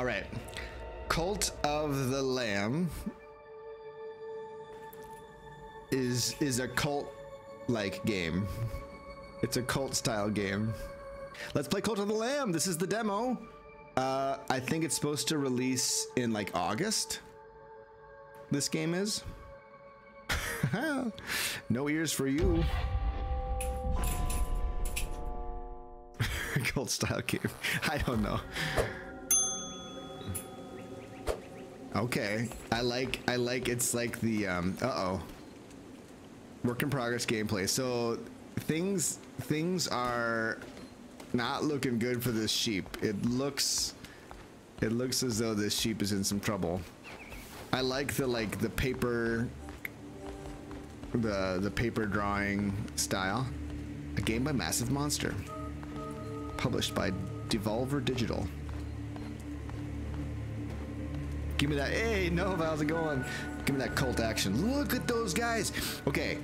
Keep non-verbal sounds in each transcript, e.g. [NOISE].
All right. Cult of the Lamb is is a cult like game. It's a cult style game. Let's play Cult of the Lamb. This is the demo. Uh, I think it's supposed to release in like August. This game is. [LAUGHS] no ears for you. [LAUGHS] Cult style game. I don't know. Okay. I like I like it's like the um uh-oh. Work in progress gameplay. So things things are not looking good for this sheep. It looks it looks as though this sheep is in some trouble. I like the like the paper the the paper drawing style. A game by Massive Monster. Published by Devolver Digital. Give me that. Hey, Nova, how's it going? Give me that cult action. Look at those guys. Okay,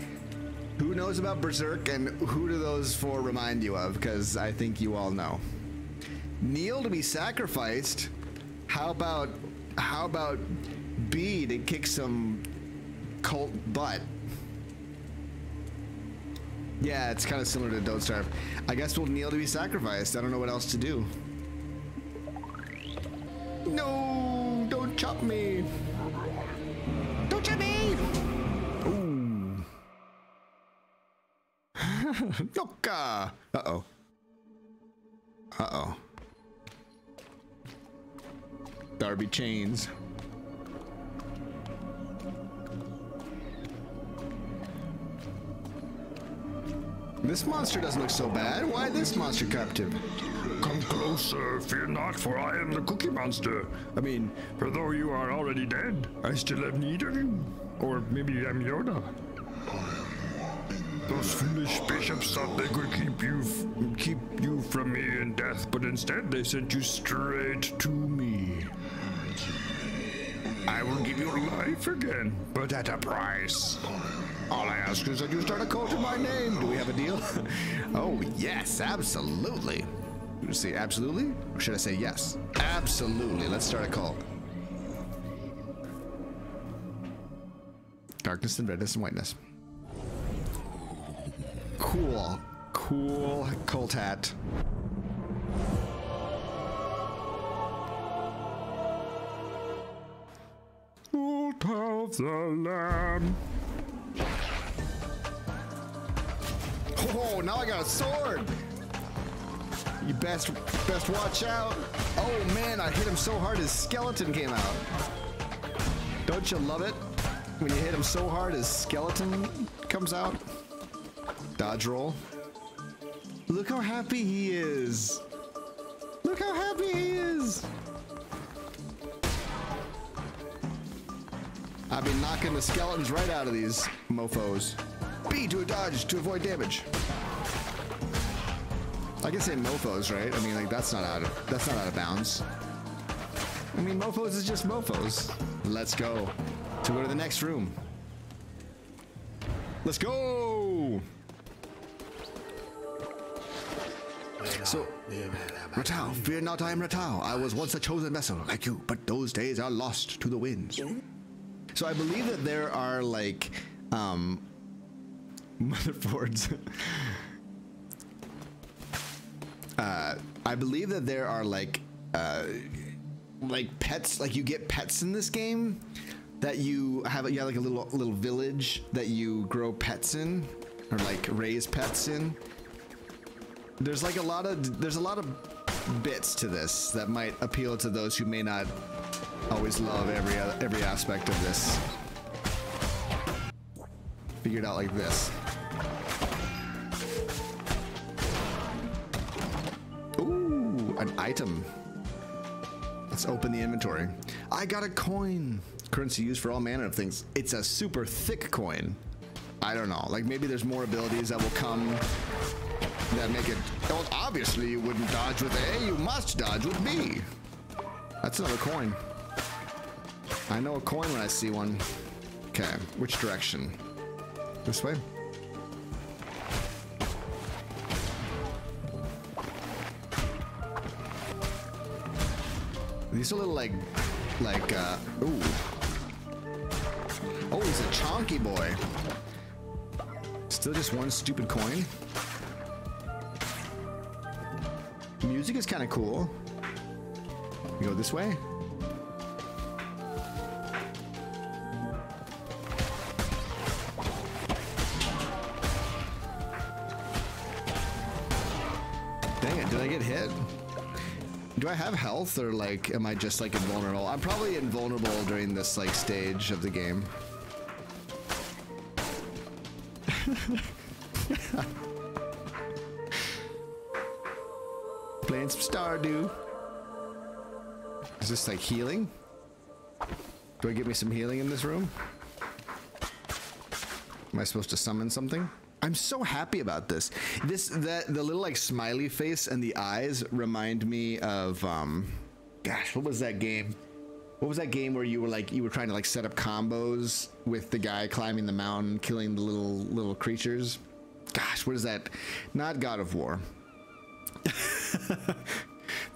who knows about Berserk and who do those four remind you of? Because I think you all know. Kneel to be sacrificed. How about how about B to kick some cult butt? Yeah, it's kind of similar to Don't Starve. I guess we'll kneel to be sacrificed. I don't know what else to do. No, chop me. Don't chop me. Ooh. [LAUGHS] Yoka. Uh-oh. Uh-oh. Darby Chains. This monster doesn't look so bad. Why this monster captive? Come closer, fear not, for I am the Cookie Monster. I mean, for though you are already dead, I still have need of you. Or maybe I'm Yoda. Those foolish bishops thought they could keep you keep you from me in death, but instead they sent you straight to me. I will give you life again, but at a price. All I ask is that you start a cult in my name. Do we have a deal? [LAUGHS] oh, yes, absolutely. You say absolutely? Or should I say yes? Absolutely. Let's start a cult. Darkness and redness and whiteness. Cool. Cool cult hat. Cult of the Lamb. Oh, now I got a sword. You best best watch out. Oh man, I hit him so hard his skeleton came out. Don't you love it? When you hit him so hard his skeleton comes out. Dodge roll. Look how happy he is. Look how happy he is. I've been knocking the skeletons right out of these mofos. B to a dodge to avoid damage. I can say mofos, right? I mean, like that's not out of that's not out of bounds. I mean, mofos is just mofos. Let's go to go to the next room. Let's go. So, Ratau, fear not, I am Ratau. I was once a chosen vessel like you, but those days are lost to the winds. So I believe that there are like um, [LAUGHS] motherboards. [LAUGHS] uh, I believe that there are like uh, like pets, like you get pets in this game that you have. You have like a little little village that you grow pets in, or like raise pets in. There's like a lot of there's a lot of bits to this that might appeal to those who may not always love every every aspect of this. Figured out like this. An item. Let's open the inventory. I got a coin. Currency used for all manner of things. It's a super thick coin. I don't know. Like maybe there's more abilities that will come that make it. Well, obviously you wouldn't dodge with A. You must dodge with B. That's another coin. I know a coin when I see one. Okay, which direction? This way? These are a little like, like, uh, ooh. Oh, he's a chonky boy. Still just one stupid coin. Music is kind of cool. We go this way. Have health or like am I just like invulnerable? I'm probably invulnerable during this like stage of the game. [LAUGHS] Playing some Stardew. Is this like healing? Do I get me some healing in this room? Am I supposed to summon something? I'm so happy about this. This that the little like smiley face and the eyes remind me of um gosh, what was that game? What was that game where you were like you were trying to like set up combos with the guy climbing the mountain, killing the little little creatures? Gosh, what is that? Not God of War. [LAUGHS]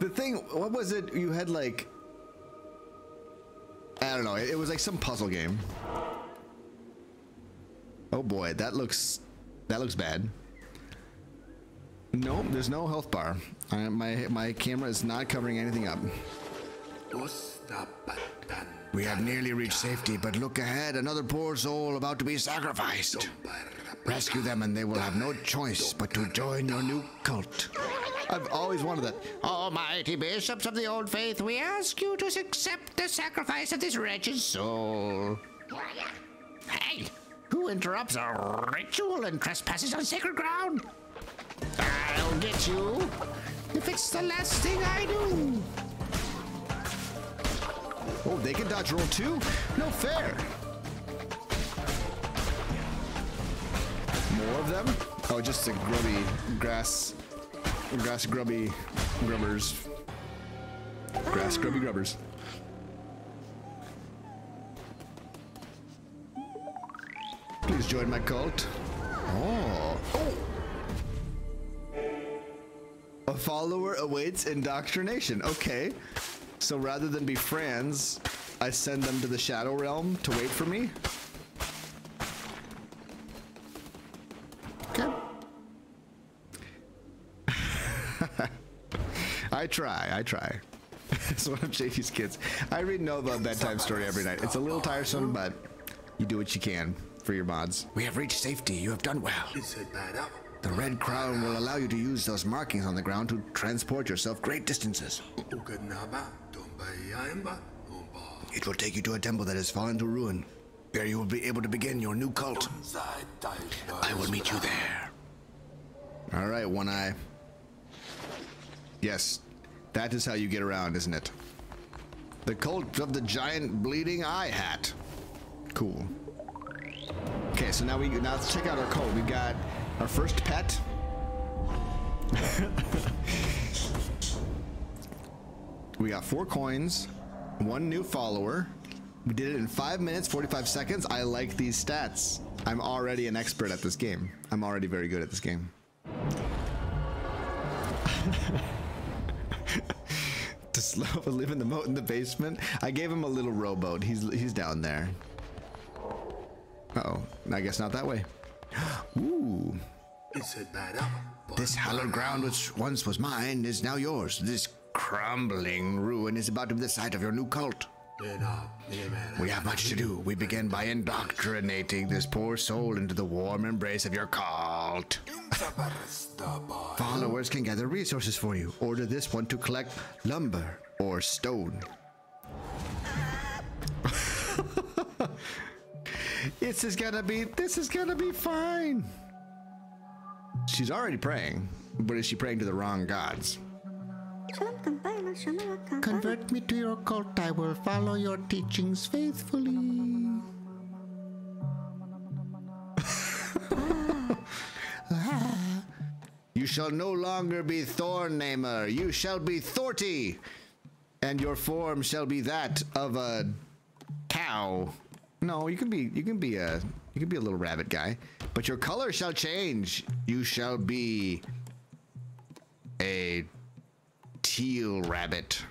the thing, what was it? You had like I don't know. It, it was like some puzzle game. Oh boy, that looks that looks bad. No, there's no health bar. I, my my camera is not covering anything up. We have nearly reached safety, but look ahead, another poor soul about to be sacrificed. Rescue them and they will have no choice but to join your new cult. I've always wanted that. Almighty bishops of the old faith, we ask you to accept the sacrifice of this wretched soul. Hey, who interrupts a ritual and trespasses on sacred ground? I'll get you if it's the last thing I do. Oh, they can dodge roll too? No fair. More of them? Oh, just the grubby grass, grass grubby grubbers. Grass grubby grubbers. Please join my cult. Oh. Oh. A follower awaits indoctrination. Okay. So rather than be friends, I send them to the Shadow Realm to wait for me? Okay. [LAUGHS] I try, I try. [LAUGHS] That's one of JP's kids. I read Nova bedtime story every night. It's a little tiresome, but you do what you can for your mods. We have reached safety. You have done well. The red crown will allow you to use those markings on the ground to transport yourself great distances. It will take you to a temple that has fallen to ruin. There you will be able to begin your new cult. I will meet you there. All right, One Eye. Yes, that is how you get around, isn't it? The cult of the giant bleeding eye hat. Cool. Okay, so now we now let's check out our cult. We've got our first pet. [LAUGHS] we got four coins, one new follower. We did it in five minutes, 45 seconds. I like these stats. I'm already an expert at this game. I'm already very good at this game. [LAUGHS] slow live in the moat in the basement. I gave him a little rowboat. He's he's down there. Uh oh, I guess not that way. Ooh. This hallowed ground which once was mine is now yours. This crumbling ruin is about to be the site of your new cult. We have much to do. We begin by indoctrinating this poor soul into the warm embrace of your cult. Followers can gather resources for you. Order this one to collect lumber or stone. This is gonna be this is gonna be fine. She's already praying, but is she praying to the wrong gods? Convert me to your cult. I will follow your teachings faithfully. you shall no longer be Thornnamer. You shall be Thorty, and your form shall be that of a cow. No, you can be you can be a you can be a little rabbit guy, but your color shall change. You shall be a teal rabbit.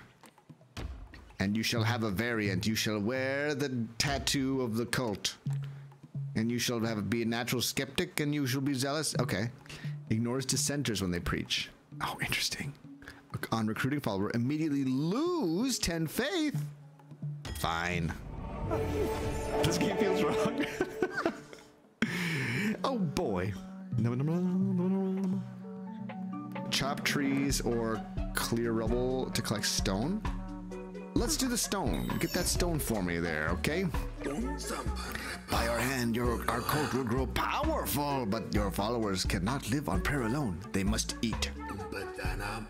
And you shall have a variant. You shall wear the tattoo of the cult. And you shall have be a natural skeptic and you shall be zealous. Okay. Ignores dissenters when they preach. Oh, interesting. On recruiting follower, immediately lose 10 faith. Fine. This game feels wrong. [LAUGHS] oh boy. Chop trees or clear rubble to collect stone. Let's do the stone. Get that stone for me there, okay? By our hand, your our cult will grow powerful, but your followers cannot live on prayer alone. They must eat.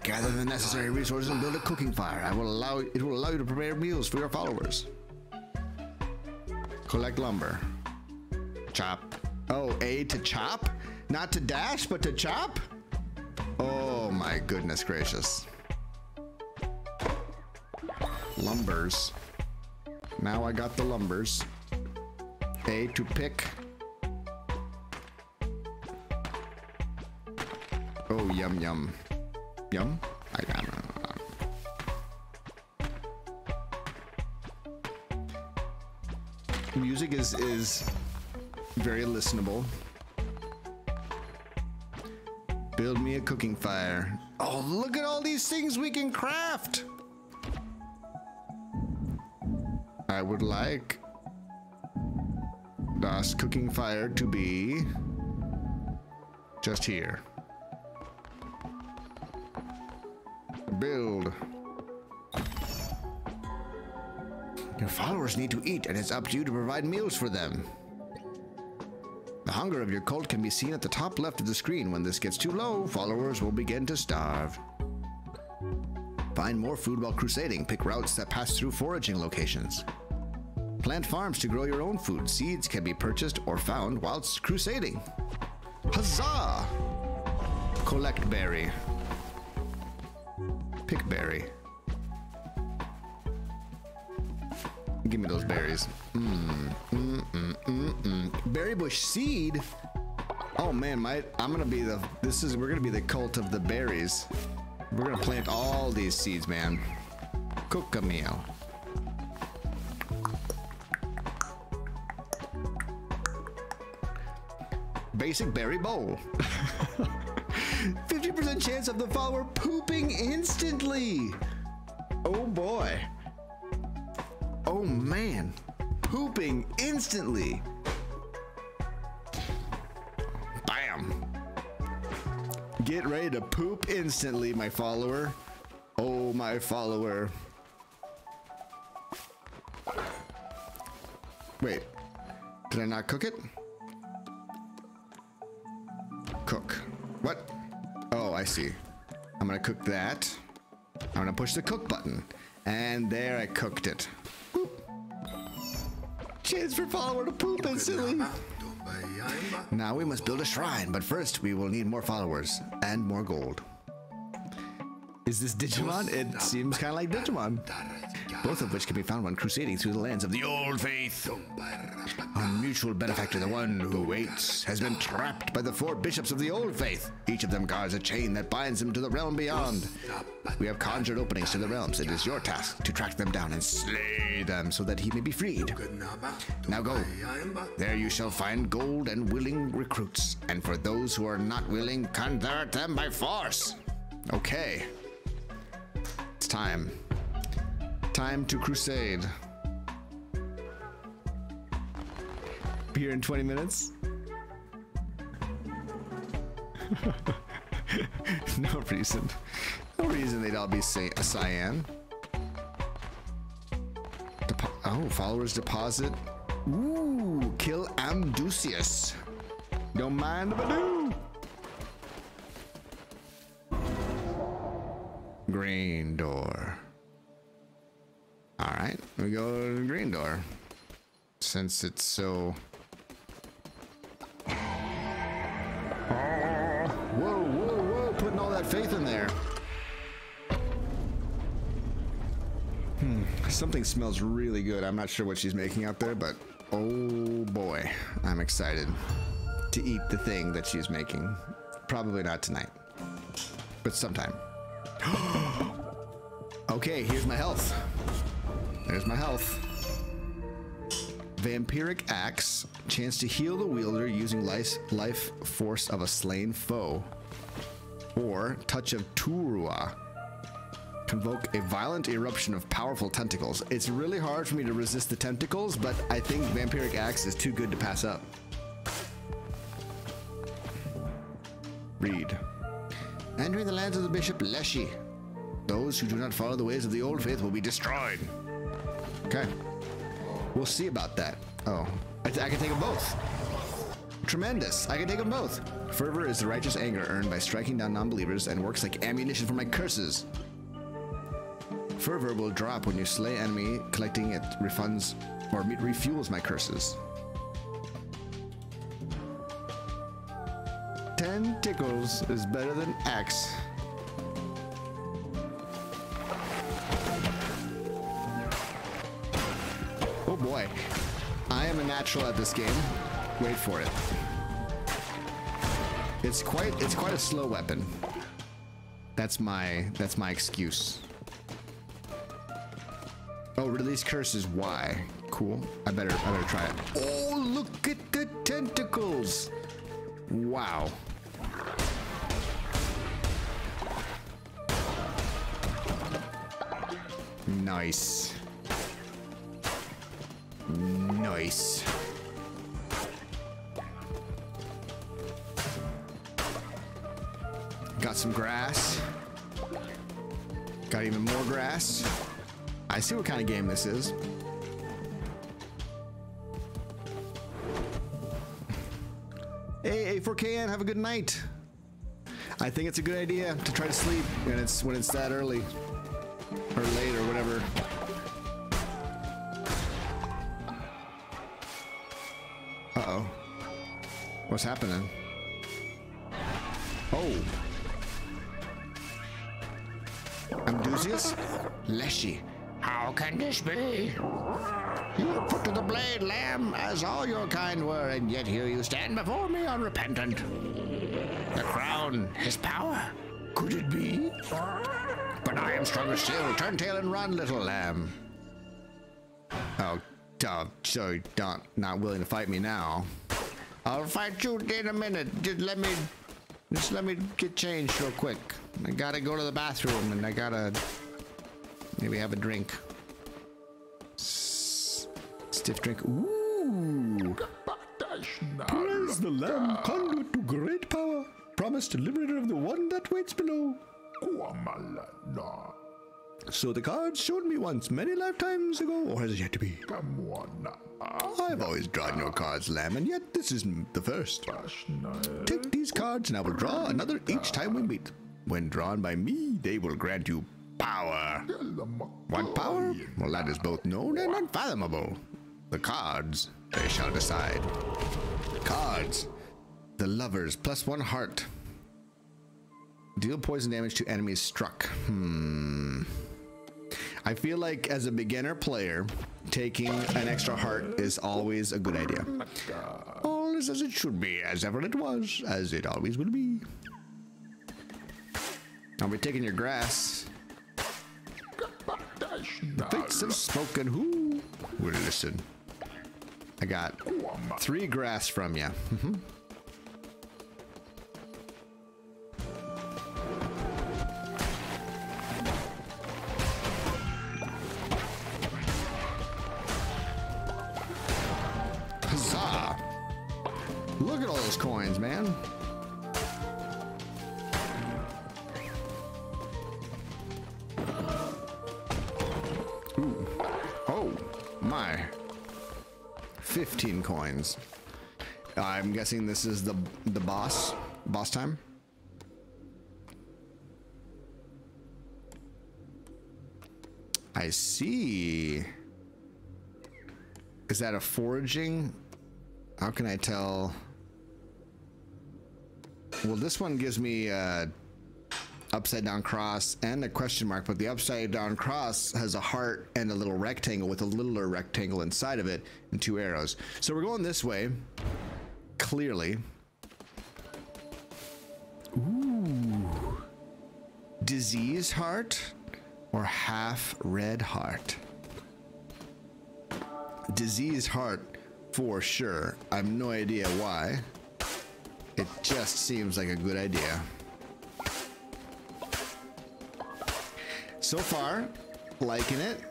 Gather the necessary resources and build a cooking fire. I will allow it will allow you to prepare meals for your followers. Collect lumber. Chop. Oh, A to chop? Not to dash, but to chop? Oh my goodness gracious. Lumbers. Now I got the lumbers. A to pick. Oh, yum yum. Yum? I got it. Music is is very listenable. Build me a cooking fire. Oh, look at all these things we can craft. I would like Das cooking fire to be just here. Build. Your followers need to eat, and it's up to you to provide meals for them. The hunger of your cult can be seen at the top left of the screen. When this gets too low, followers will begin to starve. Find more food while crusading. Pick routes that pass through foraging locations. Plant farms to grow your own food. Seeds can be purchased or found whilst crusading. Huzzah! Collect berry. Pick berry. Give me those berries. Mm, mm, mm, mm. Berry bush seed. Oh man, my I'm gonna be the. This is we're gonna be the cult of the berries. We're gonna plant all these seeds, man. Cook a meal. Basic berry bowl. [LAUGHS] 50% chance of the follower pooping instantly. Oh man. Pooping instantly. Bam. Get ready to poop instantly, my follower. Oh, my follower. Wait. Did I not cook it? Cook. What? Oh, I see. I'm gonna cook that. I'm gonna push the cook button. And there I cooked it. Chance for follower to poop instantly. Now we must build a shrine, but first we will need more followers and more gold. Is this Digimon? It seems kind of like Digimon. Both of which can be found when crusading through the lands of the Old Faith. Our mutual benefactor, the one who waits, has been trapped by the four bishops of the Old Faith. Each of them guards a chain that binds him to the realm beyond. We have conjured openings to the realms. It is your task to track them down and slay them so that he may be freed. Now go. There you shall find gold and willing recruits. And for those who are not willing, convert them by force. Okay. It's time. Time to crusade. Be here in 20 minutes? [LAUGHS] no reason. No reason they'd all be a cyan. Oh, followers deposit. Ooh, kill Amdusias. Don't mind if I do. Green door. We go to the green door. Since it's so. Whoa, whoa, whoa! Putting all that faith in there. Hmm, something smells really good. I'm not sure what she's making out there, but oh boy, I'm excited to eat the thing that she's making. Probably not tonight, but sometime. [GASPS] okay, here's my health. There's my health. Vampiric Axe. Chance to heal the wielder using life, life force of a slain foe. Or Touch of Turua. Convoke a violent eruption of powerful tentacles. It's really hard for me to resist the tentacles, but I think Vampiric Axe is too good to pass up. Read. Entering the lands of the Bishop Leshy. Those who do not follow the ways of the old faith will be destroyed. Okay. We'll see about that. Oh, I, I can take them both. Tremendous. I can take them both. Fervor is the righteous anger earned by striking down non-believers and works like ammunition for my curses. Fervor will drop when you slay enemy, collecting it refunds or refuels my curses. Ten tickles is better than X. boy. I am a natural at this game. Wait for it. It's quite it's quite a slow weapon. That's my that's my excuse. Oh, release curses Y. Cool. I better I better try it. Oh, look at the tentacles. Wow. Nice. Nice. Got some grass. Got even more grass. I see what kind of game this is. Hey, A4KN, have a good night. I think it's a good idea to try to sleep when it's when it's that early Uh-oh. What's happening? Oh. Amdusias? Leshy. How can this be? You were put to the blade, lamb, as all your kind were, and yet here you stand before me unrepentant. The crown, his power. Could it be? But I am stronger still. Turn tail and run, little lamb. Oh, uh, so you're not, not willing to fight me now. I'll fight you in a minute. Just let me, just let me get changed real quick. I gotta go to the bathroom and I gotta maybe have a drink. Stiff drink. Ooh. Praise the Lamb, conduit to great power. Promised liberator of the one that waits below. So the cards showed me once, many lifetimes ago, or has it yet to be? I've always drawn your cards, Lamb, and yet this isn't the first. Take these cards and I will draw another each time we meet. When drawn by me, they will grant you power. What power? Well, that is both known and unfathomable. The cards, they shall decide. Cards. The lovers, plus one heart. Deal poison damage to enemies struck. Hmm. I feel like as a beginner player, taking an extra heart is always a good idea. All is as it should be, as ever it was, as it always will be. I'll be taking your grass. The fates have spoken. Who will listen? I got three grass from you. Coins, man. Ooh. Oh, my. 15 coins. I'm guessing this is the the boss boss time. I see. Is that a foraging? How can I tell? Well, this one gives me a upside down cross and a question mark, but the upside down cross has a heart and a little rectangle with a littler rectangle inside of it and two arrows. So we're going this way, clearly. Ooh. Disease heart or half red heart? Disease heart for sure. I have no idea why. It just seems like a good idea. So far, liking it.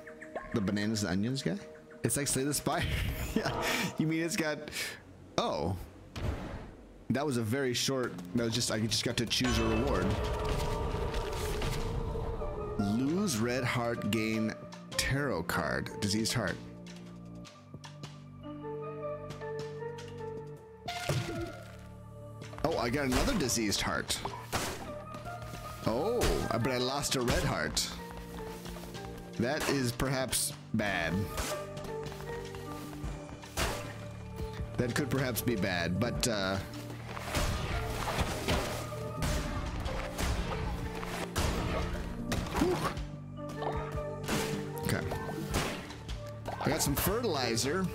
The bananas and onions guy. It's like Slay the Spire. [LAUGHS] yeah. You mean it's got? Oh, that was a very short. That was just I just got to choose a reward. Lose red heart, gain tarot card, diseased heart. Oh, I got another diseased heart. Oh, but I lost a red heart. That is perhaps bad. That could perhaps be bad, but uh, Okay. I got some fertilizer.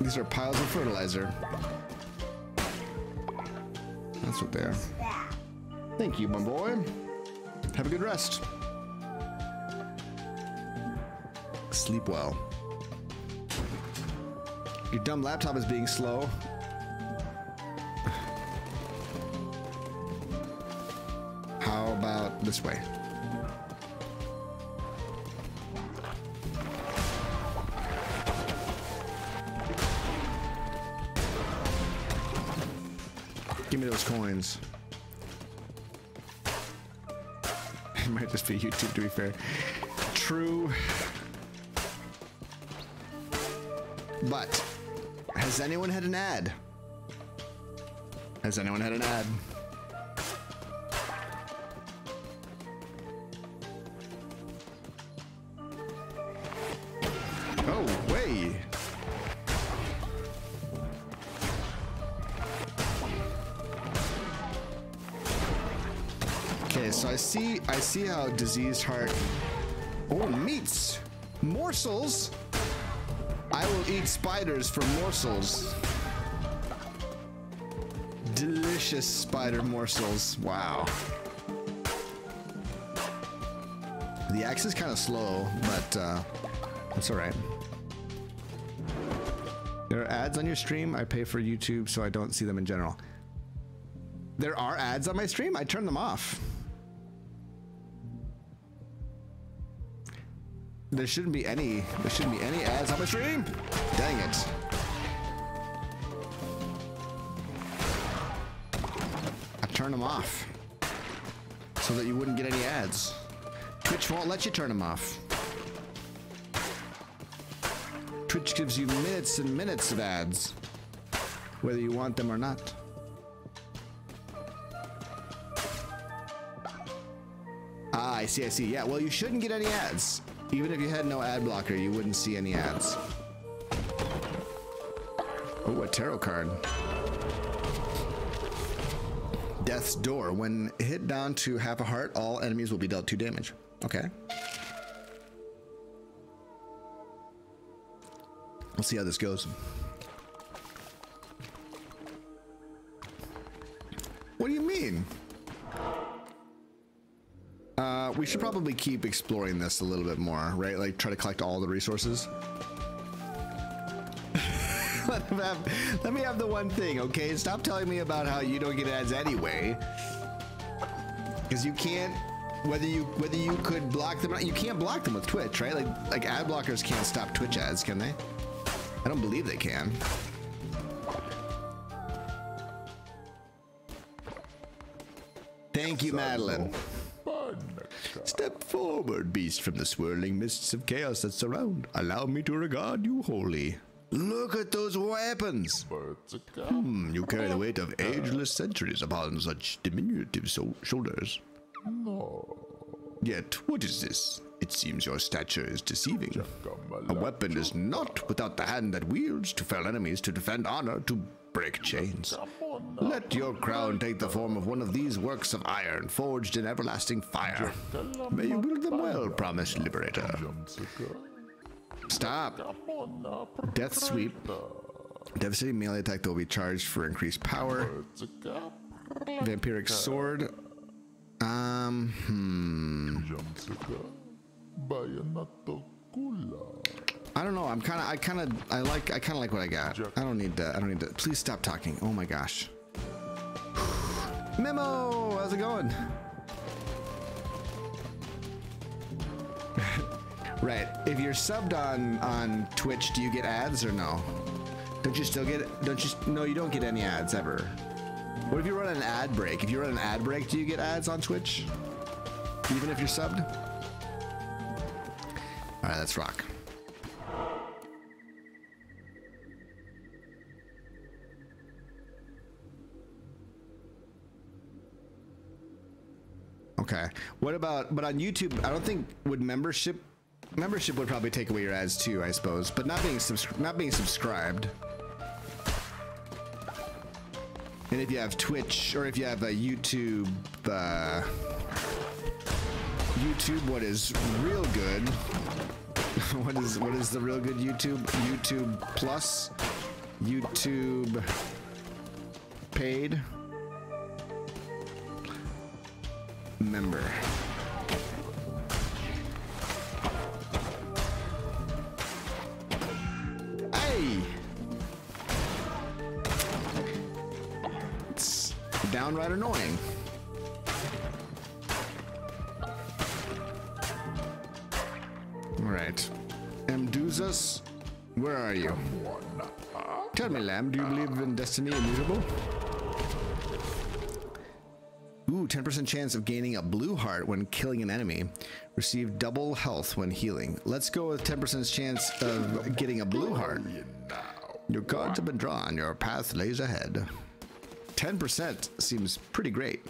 These are piles of fertilizer. That's what they are. Thank you, my boy. Have a good rest. Sleep well. Your dumb laptop is being slow. How about this way? Coins. [LAUGHS] It might just be YouTube, to be fair. True. But, has anyone had an ad? Has anyone had an ad? I see how diseased heart Oh meats! Morsels! I will eat spiders for morsels. Delicious spider morsels. Wow. The axe is kind of slow, but uh, that's all right. There are ads on your stream. I pay for YouTube, so I don't see them in general. There are ads on my stream. I turn them off. There shouldn't be any. There shouldn't be any ads on my stream. Dang it. I turn them off so that you wouldn't get any ads. Twitch won't let you turn them off. Twitch gives you minutes and minutes of ads, whether you want them or not. Ah, I see, I see. Yeah, well, you shouldn't get any ads. Even if you had no ad blocker, you wouldn't see any ads. Oh, a tarot card. Death's Door. When hit down to half a heart, all enemies will be dealt two damage. Okay. We'll see how this goes. What do you mean? Uh, we should probably keep exploring this a little bit more, right? Like try to collect all the resources. [LAUGHS] let, me have, let me have the one thing, okay? Stop telling me about how you don't get ads anyway. Because you can't, whether you whether you could block them, or not, you can't block them with Twitch, right? Like like ad blockers can't stop Twitch ads, can they? I don't believe they can. Thank you, Madeline. Step forward, beast from the swirling mists of chaos that surround. Allow me to regard you wholly. Look at those weapons! Hmm, you carry the weight of ageless centuries upon such diminutive so shoulders. No. Yet, what is this? It seems your stature is deceiving. A weapon is not without the hand that wields to fell enemies, to defend honor, to break chains. Let your crown take the form of one of these works of iron, forged in everlasting fire. May you wield them well, promised liberator. Stop. Death sweep. Devastating melee attack that will be charged for increased power. Vampiric sword. Um, hmm. I don't know. I'm kind of, I kind of, I like, I kind of like what I got. I don't need to, I don't need to. Please stop talking. Oh my gosh. [SIGHS] Memo, how's it going? [LAUGHS] right. If you're subbed on on Twitch, do you get ads or no? Don't you still get? Don't you? No, you don't get any ads ever. What if you run an ad break? If you run an ad break, do you get ads on Twitch? Even if you're subbed? All right, let's rock. Okay. What about, but on YouTube, I don't think would membership, membership would probably take away your ads too, I suppose, but not being not being subscribed. And if you have Twitch or if you have a YouTube, uh, YouTube, what is real good? [LAUGHS] what is what is the real good YouTube? YouTube Plus, YouTube paid member. Hey! It's downright annoying. All right. Mduzas, where are you? Tell me, Lamb, do you believe in destiny immutable? Ooh, 10% chance of gaining a blue heart when killing an enemy. Receive double health when healing. Let's go with 10% chance of getting a blue heart. Your cards have been drawn. Your path lays ahead. 10% seems pretty great.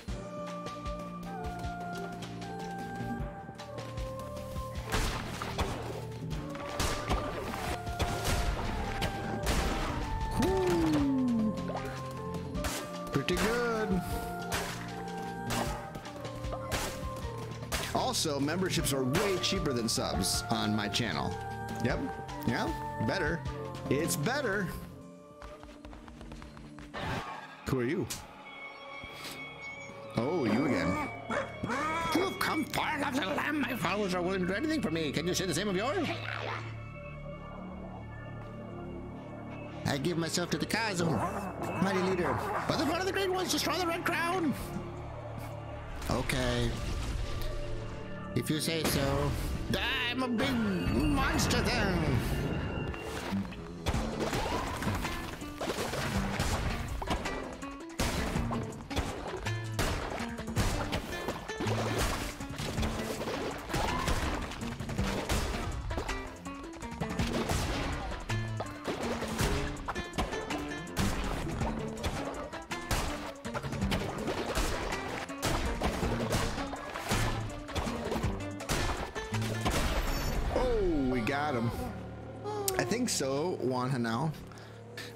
Also, memberships are way cheaper than subs on my channel. Yep. Yeah. Better. It's better. Who are you? Oh, you again. You've come far enough to lamb. My followers are willing to do anything for me. Can you say the same of yours? I give myself to the Kazu, oh, mighty leader. But the one of the great ones destroy the Red Crown. Okay. If you say so. I'm a big monster thing.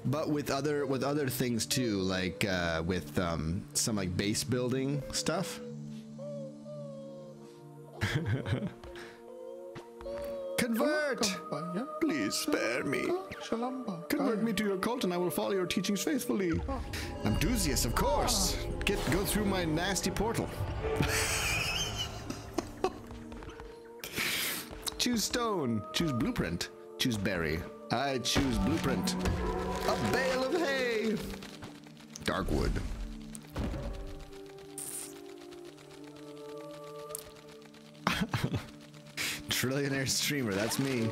But with other with other things too, like uh, with um, some like base building stuff. [LAUGHS] Convert! Please spare me. Convert me to your cult and I will follow your teachings faithfully. Amdusias, of course. Get go through my nasty portal. [LAUGHS] Choose stone. Choose blueprint. Choose berry. I choose blueprint. A bale of hay. Dark wood. [LAUGHS] Trillionaire streamer, that's me.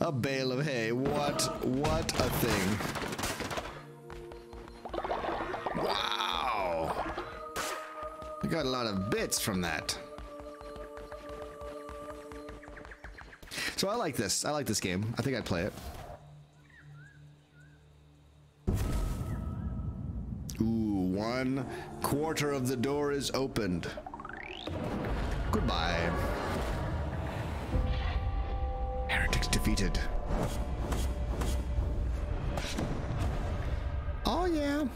A bale of hay. What? What a thing. Wow. I got a lot of bits from that. I like this. I like this game. I think I'd play it. Ooh, one quarter of the door is opened. Goodbye. Heretics defeated. Oh yeah.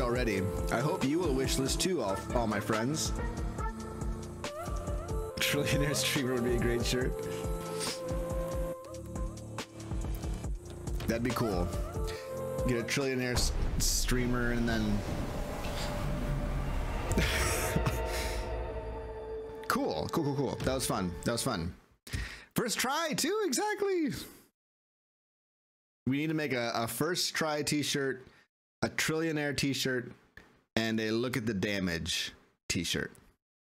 already. I hope you will wish list too, all, all my friends. [LAUGHS] Trillionaire streamer would be a great shirt. That'd be cool. Get a trillionaire streamer and then. [LAUGHS] cool, cool, cool, cool. That was fun. That was fun. First try, too, exactly. We need to make a, a first try t shirt a trillionaire t-shirt and a look at the damage t-shirt.